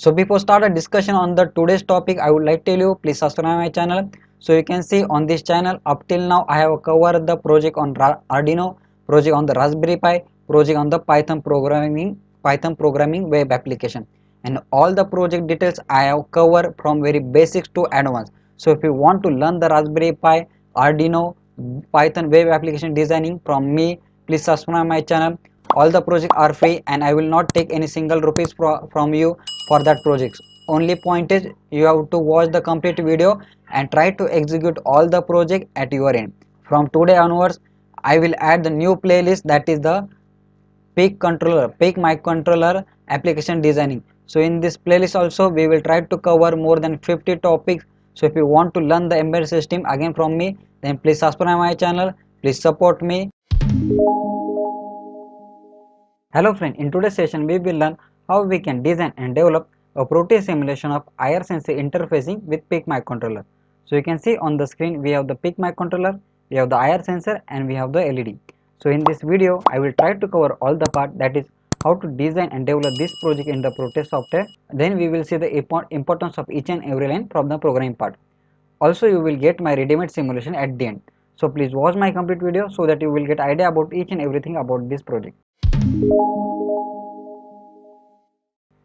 So before start a discussion on the today's topic, I would like to tell you please subscribe my channel. So you can see on this channel up till now I have covered the project on Arduino, project on the Raspberry Pi, project on the Python programming, Python programming web application and all the project details I have covered from very basics to advanced. So if you want to learn the Raspberry Pi, Arduino, Python web application designing from me, please subscribe my channel. All the projects are free and I will not take any single rupees from you for that projects. Only point is you have to watch the complete video and try to execute all the project at your end. From today onwards i will add the new playlist that is the PIC controller PIC microcontroller application designing. So in this playlist also we will try to cover more than 50 topics. So if you want to learn the embedded system again from me then please subscribe my channel. Please support me. Hello friend in today's session we will learn how we can design and develop a Proteus simulation of IR sensor interfacing with PIC microcontroller. So you can see on the screen we have the PIC microcontroller, we have the IR sensor and we have the LED. So in this video I will try to cover all the part that is how to design and develop this project in the Proteus software. Then we will see the importance of each and every line from the programming part. Also you will get my ready-made simulation at the end. So please watch my complete video so that you will get idea about each and everything about this project.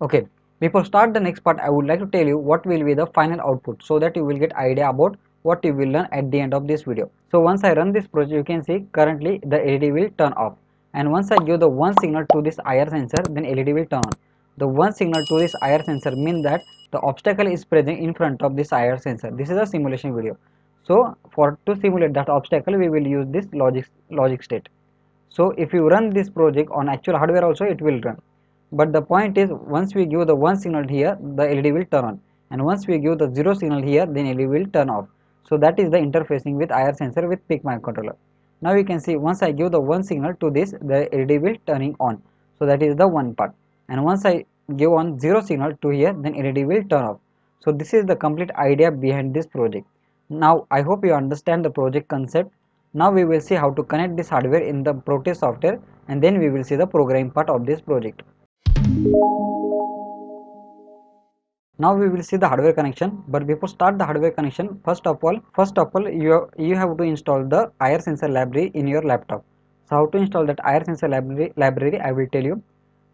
Okay, before start the next part, I would like to tell you what will be the final output so that you will get idea about what you will learn at the end of this video. So once I run this project, you can see currently the LED will turn off and once I give the one signal to this IR sensor, then LED will turn on. The one signal to this IR sensor means that the obstacle is present in front of this IR sensor. This is a simulation video. So for to simulate that obstacle, we will use this logic logic state. So if you run this project on actual hardware also, it will run but the point is once we give the 1 signal here the LED will turn on and once we give the 0 signal here then LED will turn off. So that is the interfacing with IR sensor with PIC microcontroller. Now you can see once I give the 1 signal to this the LED will turning on. So that is the one part and once I give one 0 signal to here then LED will turn off. So this is the complete idea behind this project. Now I hope you understand the project concept. Now we will see how to connect this hardware in the Proteus software and then we will see the programming part of this project. Now we will see the hardware connection but before start the hardware connection first of all first of all you have, you have to install the IR sensor library in your laptop. So how to install that IR sensor library library I will tell you.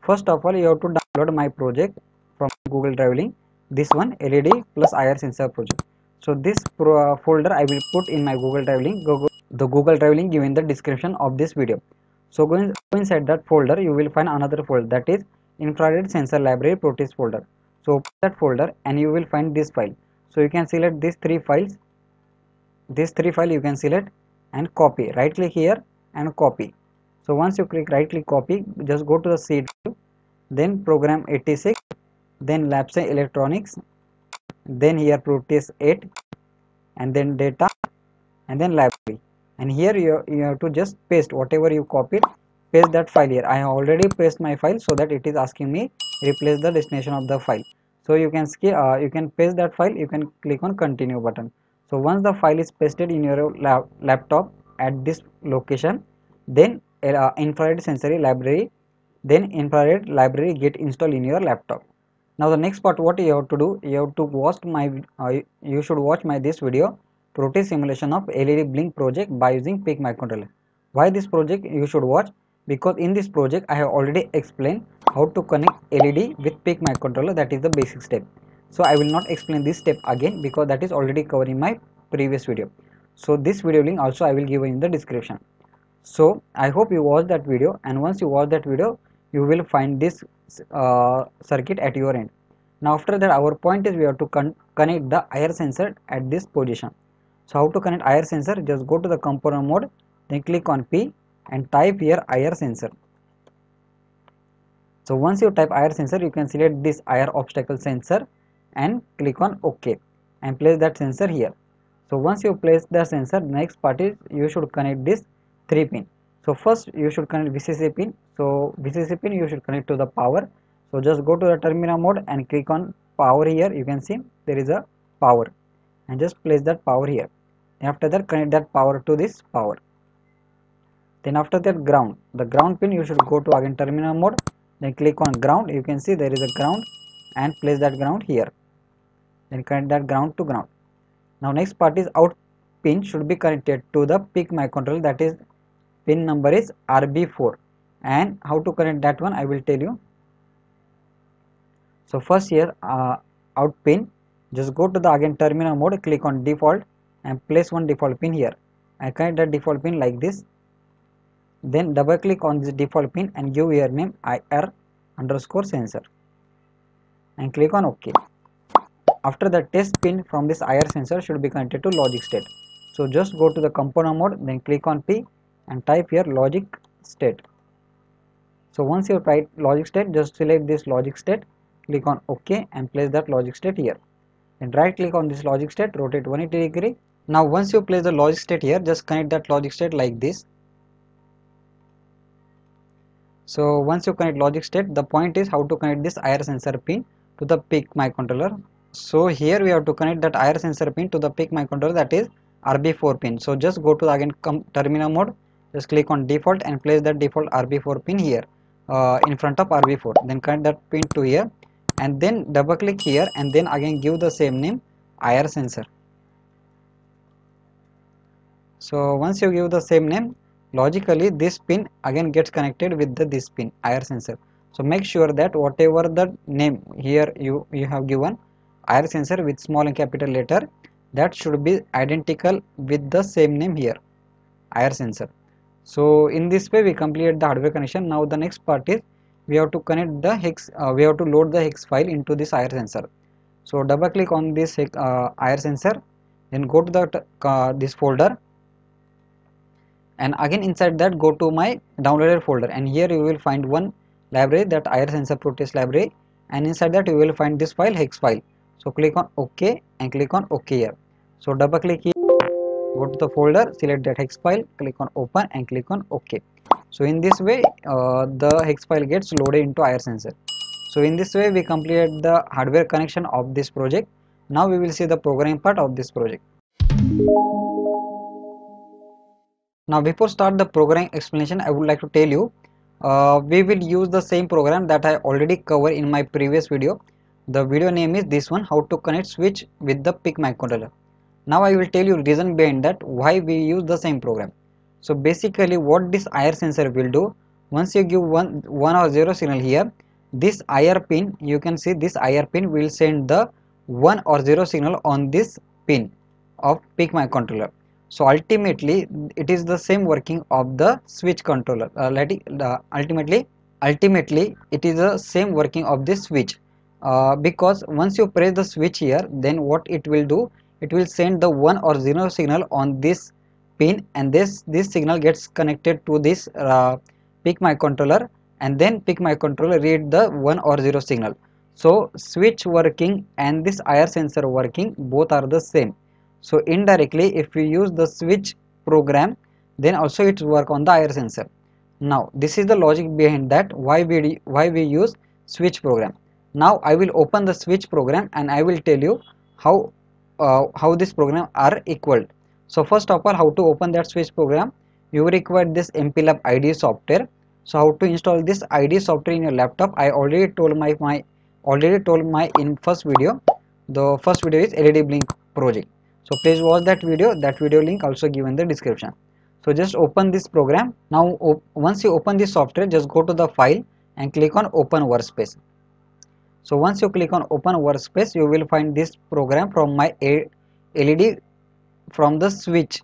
First of all you have to download my project from Google Drive link this one LED plus IR sensor project. So this pro, uh, folder I will put in my Google Drive link Google, the Google Drive link given the description of this video. So go, in, go inside that folder you will find another folder that is infrared sensor library Proteus folder. So open that folder and you will find this file. So you can select these three files. This three file you can select and copy. Right click here and copy. So once you click right click copy, just go to the C drive, then program 86, then Lapse Electronics, then here Proteus 8, and then data, and then library. And here you, you have to just paste whatever you copied paste that file here. I have already pasted my file so that it is asking me replace the destination of the file. So you can uh, you can paste that file. You can click on continue button. So once the file is pasted in your lap laptop at this location then uh, infrared sensory library then infrared library get installed in your laptop. Now the next part what you have to do you have to watch my uh, you should watch my this video Proteus simulation of LED blink project by using PIC microcontroller. Why this project you should watch because in this project I have already explained how to connect LED with PIC microcontroller that is the basic step. So I will not explain this step again because that is already covered in my previous video. So this video link also I will give in the description. So I hope you watch that video and once you watch that video you will find this uh, circuit at your end. Now after that our point is we have to con connect the IR sensor at this position. So how to connect IR sensor just go to the component mode then click on P and type here IR sensor. So once you type IR sensor you can select this IR obstacle sensor and click on OK and place that sensor here. So once you place the sensor next part is you should connect this 3 pin. So first you should connect VCC pin. So VCC pin you should connect to the power. So just go to the terminal mode and click on power here you can see there is a power and just place that power here. After that connect that power to this power then after that ground. The ground pin you should go to again terminal mode. Then click on ground. You can see there is a ground and place that ground here. Then connect that ground to ground. Now next part is out pin should be connected to the PIC microcontroller. That is pin number is RB4 and how to connect that one I will tell you. So first here uh, out pin. Just go to the again terminal mode. Click on default and place one default pin here. I connect that default pin like this then double click on this default pin and give your name IR underscore sensor and click on OK. After the test pin from this IR sensor should be connected to logic state. So just go to the component mode then click on P and type here logic state. So once you type logic state just select this logic state click on OK and place that logic state here. Then right click on this logic state rotate 180 degree. Now once you place the logic state here just connect that logic state like this so once you connect logic state, the point is how to connect this IR sensor pin to the PIC microcontroller. So here we have to connect that IR sensor pin to the PIC microcontroller that is RB4 pin. So just go to again terminal mode, just click on default and place that default RB4 pin here uh, in front of RB4. Then connect that pin to here and then double click here and then again give the same name IR sensor. So once you give the same name logically this pin again gets connected with the this pin IR sensor. So make sure that whatever the name here you you have given IR sensor with small and capital letter that should be identical with the same name here IR sensor. So in this way we complete the hardware connection. Now the next part is we have to connect the hex uh, we have to load the hex file into this IR sensor. So double click on this uh, IR sensor then go to the uh, this folder and again inside that go to my downloaded folder. And here you will find one library that IR sensor Proteus library. And inside that you will find this file hex file. So click on ok and click on ok here. So double click here. Go to the folder select that hex file click on open and click on ok. So in this way uh, the hex file gets loaded into IR sensor. So in this way we completed the hardware connection of this project. Now we will see the programming part of this project now before start the program explanation I would like to tell you uh, we will use the same program that I already covered in my previous video. The video name is this one how to connect switch with the PIC microcontroller. Now I will tell you reason behind that why we use the same program. So basically what this IR sensor will do once you give one, one or 0 signal here this IR pin you can see this IR pin will send the 1 or 0 signal on this pin of PIC microcontroller so ultimately it is the same working of the switch controller. Uh, let it, uh, ultimately ultimately it is the same working of this switch. Uh, because once you press the switch here then what it will do? It will send the 1 or 0 signal on this pin and this this signal gets connected to this uh, PIC microcontroller and then PIC microcontroller read the 1 or 0 signal. So switch working and this IR sensor working both are the same so indirectly if we use the switch program then also it work on the IR sensor. Now this is the logic behind that why we why we use switch program. Now I will open the switch program and I will tell you how uh, how this program are equal. So first of all how to open that switch program you require this MPLAB ID software. So how to install this ID software in your laptop I already told my my already told my in first video the first video is LED blink project so please watch that video. That video link also given the description. So just open this program. Now once you open this software just go to the file and click on open workspace. So once you click on open workspace you will find this program from my LED from the switch.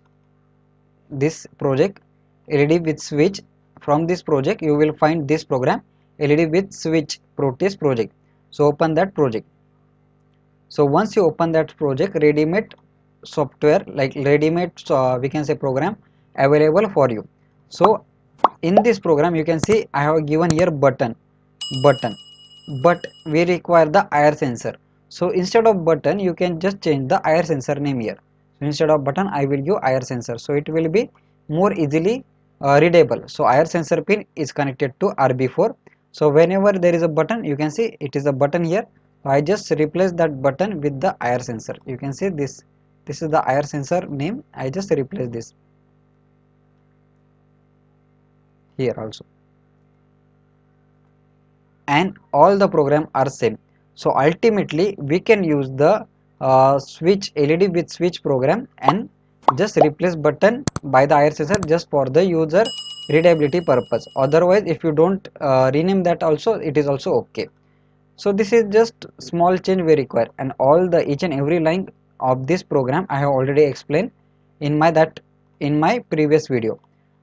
This project LED with switch. From this project you will find this program LED with switch Proteus project. So open that project. So once you open that project readymade software like ready-made uh, we can say program available for you. So in this program you can see I have given here button button but we require the IR sensor. So instead of button you can just change the IR sensor name here. So instead of button I will give IR sensor. So it will be more easily uh, readable. So IR sensor pin is connected to RB4 so whenever there is a button you can see it is a button here. I just replace that button with the IR sensor. You can see this this is the IR sensor name. I just replace this here also. And all the program are same. So ultimately we can use the uh, switch LED with switch program and just replace button by the IR sensor just for the user readability purpose. Otherwise if you don't uh, rename that also it is also okay. So this is just small change we require and all the each and every line of this program I have already explained in my that in my previous video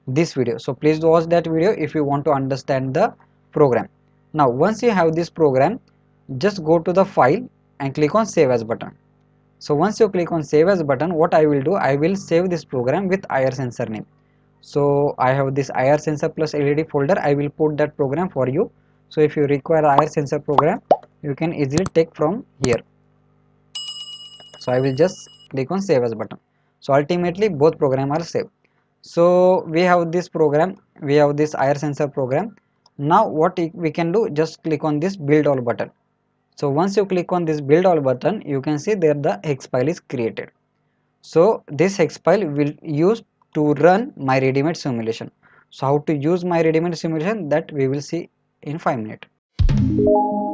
this video. So please watch that video if you want to understand the program. Now once you have this program just go to the file and click on save as button. So once you click on save as button what I will do I will save this program with IR sensor name. So I have this IR sensor plus LED folder. I will put that program for you. So if you require IR sensor program you can easily take from here so I will just click on save as button. So ultimately both program are saved. So we have this program we have this IR sensor program. Now what we can do just click on this build all button. So once you click on this build all button you can see there the hex file is created. So this hex file will use to run my ready-made simulation. So how to use my ready-made simulation that we will see in 5 minutes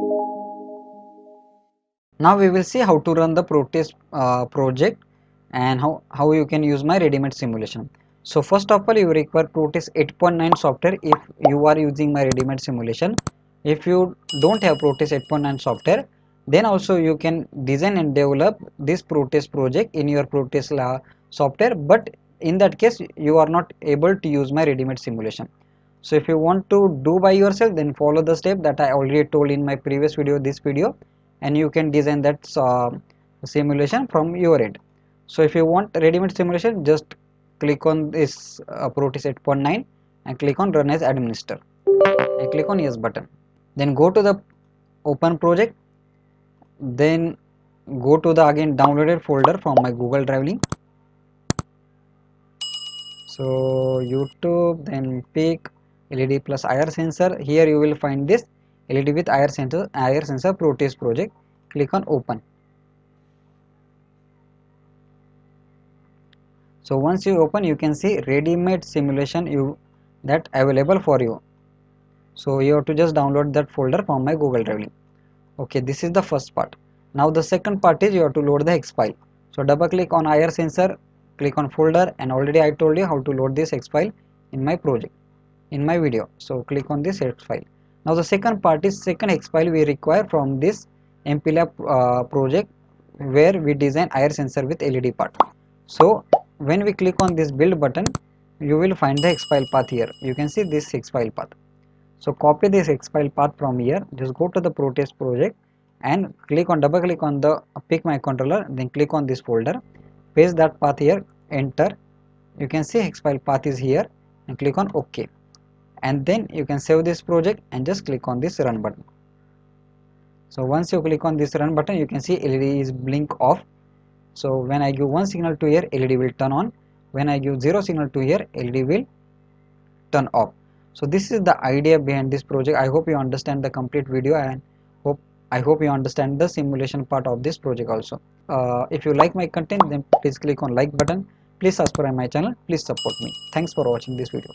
now we will see how to run the Proteus uh, project and how, how you can use my ready-made simulation. So first of all you require Proteus 8.9 software if you are using my ready-made simulation. If you don't have Proteus 8.9 software then also you can design and develop this Proteus project in your Proteus software but in that case you are not able to use my ready-made simulation. So if you want to do by yourself then follow the step that I already told in my previous video this video and you can design that uh, simulation from your end. So if you want ready-made simulation just click on this uh, Proteus 8.9 and click on run as administrator. And click on yes button. Then go to the open project. Then go to the again downloaded folder from my google drive link. So youtube then PIC led plus ir sensor. Here you will find this LED with IR sensor, IR sensor Proteus project. Click on open. So once you open, you can see ready-made simulation you that available for you. So you have to just download that folder from my Google Drive. Okay, this is the first part. Now the second part is you have to load the hex file. So double click on IR sensor, click on folder and already I told you how to load this hex file in my project, in my video. So click on this hex file. Now the second part is second hex file we require from this MPLAB uh, project where we design IR sensor with LED part. So when we click on this build button you will find the hex file path here. You can see this hex file path. So copy this hex file path from here just go to the Proteus project and click on double click on the PIC microcontroller then click on this folder paste that path here enter you can see hex file path is here and click on ok and then you can save this project and just click on this run button. So once you click on this run button you can see LED is blink off. So when I give one signal to here LED will turn on. When I give zero signal to here LED will turn off. So this is the idea behind this project. I hope you understand the complete video and hope I hope you understand the simulation part of this project also. Uh, if you like my content then please click on like button. Please subscribe my channel. Please support me. Thanks for watching this video